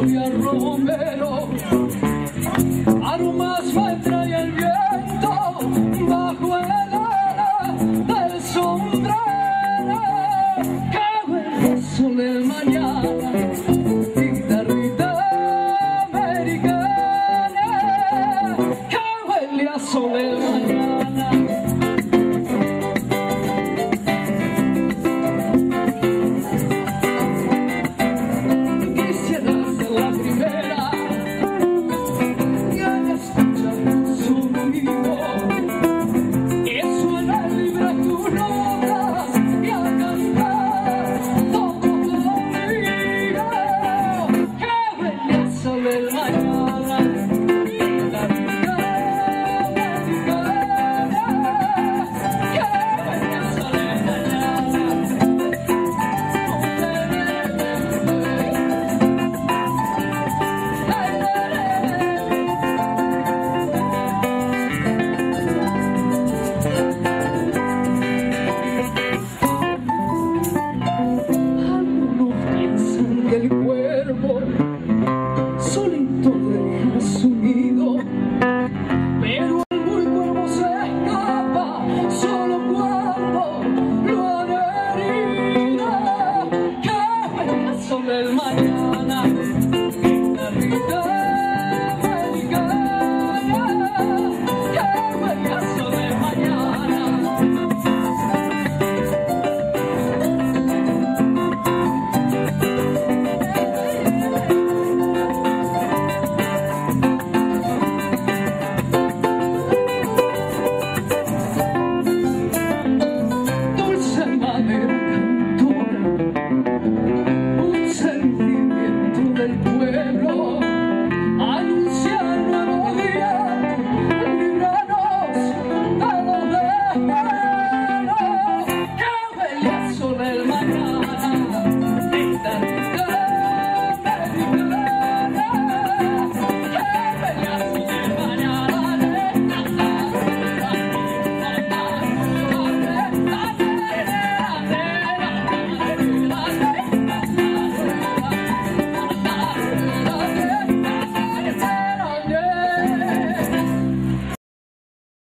novia romero, aromas me trae el viento bajo el ala del sombrero. Que huele el sol del mañana, guitarrita americana, que huele a sol del mañana.